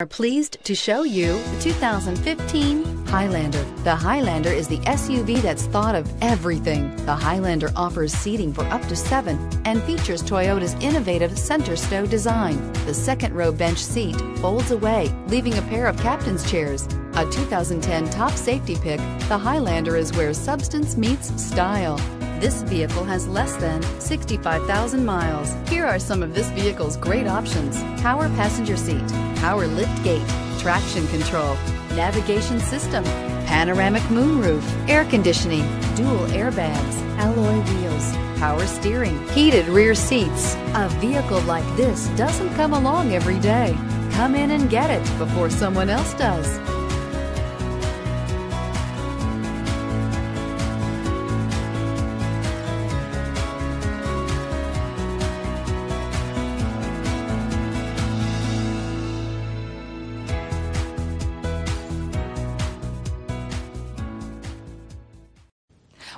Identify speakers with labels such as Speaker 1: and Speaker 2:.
Speaker 1: are pleased to show you the 2015 Highlander. The Highlander is the SUV that's thought of everything. The Highlander offers seating for up to seven and features Toyota's innovative center stow design. The second row bench seat folds away, leaving a pair of captain's chairs. A 2010 top safety pick, the Highlander is where substance meets style. This vehicle has less than 65,000 miles. Here are some of this vehicle's great options. Power passenger seat, power lift gate, traction control, navigation system, panoramic moonroof, air conditioning, dual airbags, alloy wheels, power steering, heated rear seats. A vehicle like this doesn't come along every day. Come in and get it before someone else does.